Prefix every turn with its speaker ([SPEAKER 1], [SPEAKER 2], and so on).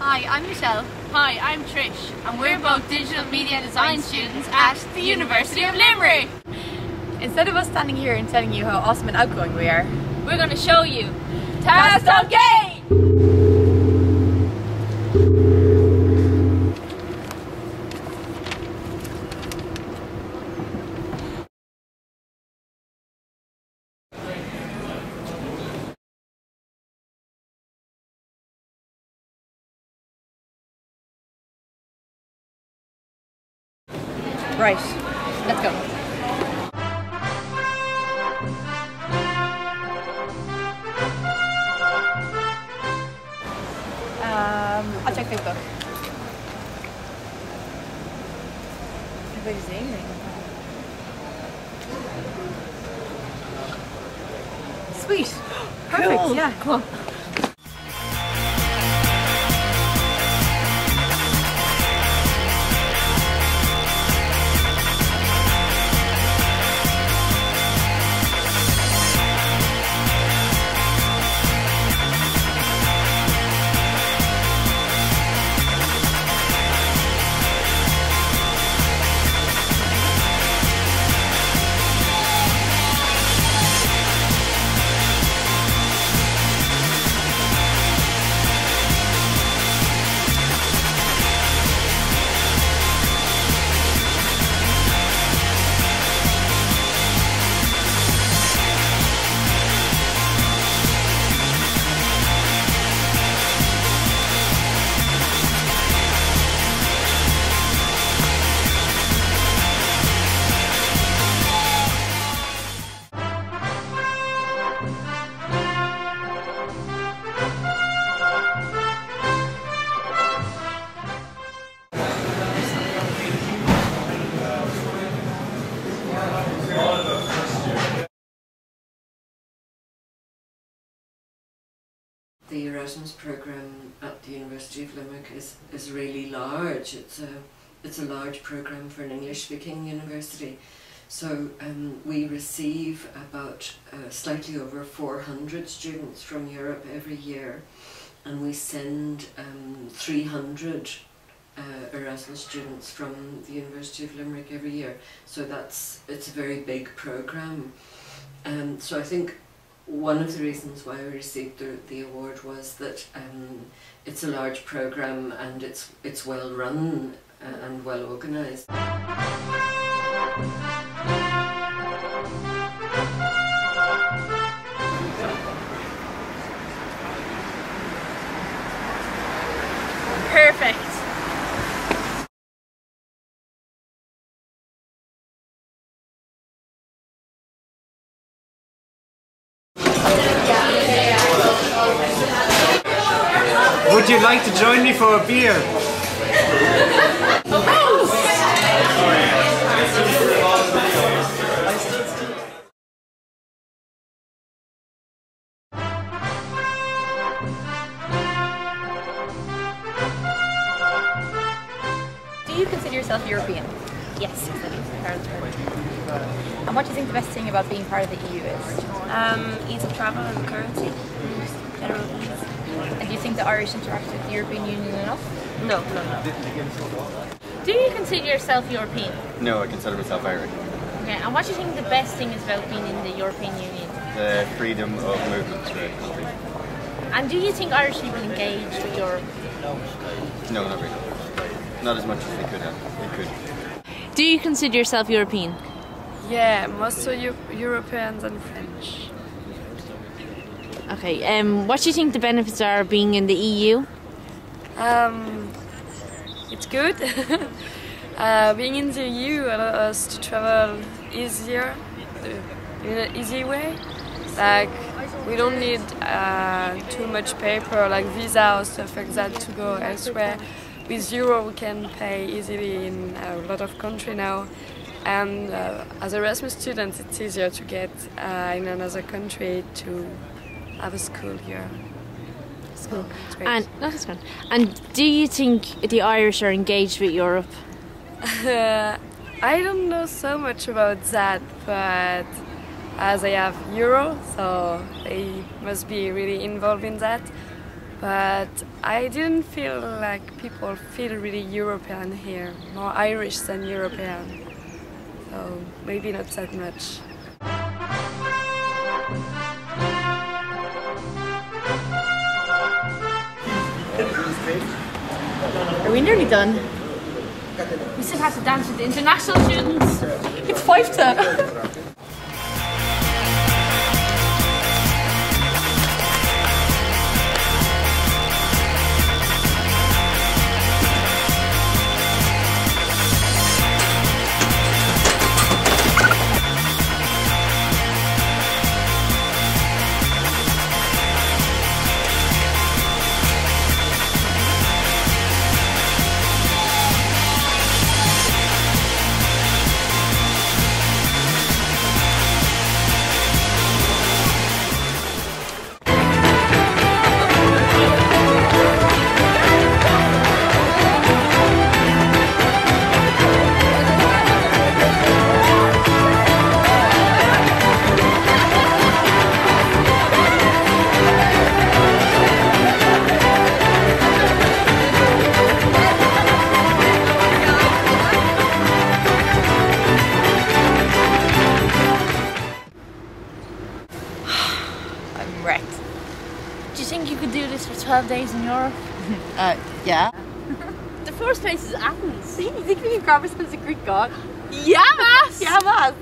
[SPEAKER 1] Hi, I'm Michelle.
[SPEAKER 2] Hi, I'm Trish,
[SPEAKER 1] and we're both digital media design students at the University of Limerick. Instead of us standing here and telling you how awesome and outgoing we are,
[SPEAKER 2] we're going to show you
[SPEAKER 1] Right, let's go. Um, I'll check Facebook. Everybody's angry. Sweet. Perfect.
[SPEAKER 2] Cool.
[SPEAKER 1] Yeah. Cool.
[SPEAKER 3] The Erasmus program at the University of Limerick is, is really large. It's a it's a large program for an English speaking university. So um, we receive about uh, slightly over 400 students from Europe every year, and we send um, 300 uh, Erasmus students from the University of Limerick every year. So that's it's a very big program. Um, so I think one of the reasons why we received the, the award was that um, it's a large program and it's it's well run uh, and well organised.
[SPEAKER 2] Perfect.
[SPEAKER 4] Would you like to join me for a beer?
[SPEAKER 1] Do you consider yourself European?
[SPEAKER 5] Yes,
[SPEAKER 1] And what do you think the best thing about being part of the EU is?
[SPEAKER 5] Um, ease of travel and currency. General ease.
[SPEAKER 1] And do you think the Irish interact with the European Union enough?
[SPEAKER 5] No, no, no.
[SPEAKER 2] Do you consider yourself European?
[SPEAKER 6] No, I consider myself Irish.
[SPEAKER 2] Okay, and what do you think the best thing is about being in the European Union?
[SPEAKER 6] The freedom of movement throughout the country.
[SPEAKER 2] And do you think Irish people engage with Europe?
[SPEAKER 6] No, not really. Not as much as they could have. They could.
[SPEAKER 2] Do you consider yourself European?
[SPEAKER 7] Yeah, mostly Eu- Europeans and French.
[SPEAKER 2] Okay, um, what do you think the benefits are of being in the EU?
[SPEAKER 7] Um, it's good. uh, being in the EU allows us to travel easier, in an easy way. Like we don't need uh, too much paper, like visa or stuff like that, to go elsewhere. With euro, we can pay easily in a lot of country now. And uh, as Erasmus students, it's easier to get uh, in another country to have a school here.
[SPEAKER 2] School.
[SPEAKER 7] Great.
[SPEAKER 2] And that's good. And do you think the Irish are engaged with Europe?
[SPEAKER 7] Uh, I don't know so much about that, but as I have Euro, so they must be really involved in that. but I didn't feel like people feel really European here, more Irish than European. So maybe not that much.
[SPEAKER 2] Are we nearly done?
[SPEAKER 1] We still have to dance with the international students. It's five to.
[SPEAKER 2] Do you think you could do this for 12 days in Europe?
[SPEAKER 1] Uh, yeah.
[SPEAKER 2] The first place is Athens.
[SPEAKER 1] you think we can grab ourselves a Greek god?
[SPEAKER 2] Yeah, Yamas!
[SPEAKER 1] Yamas!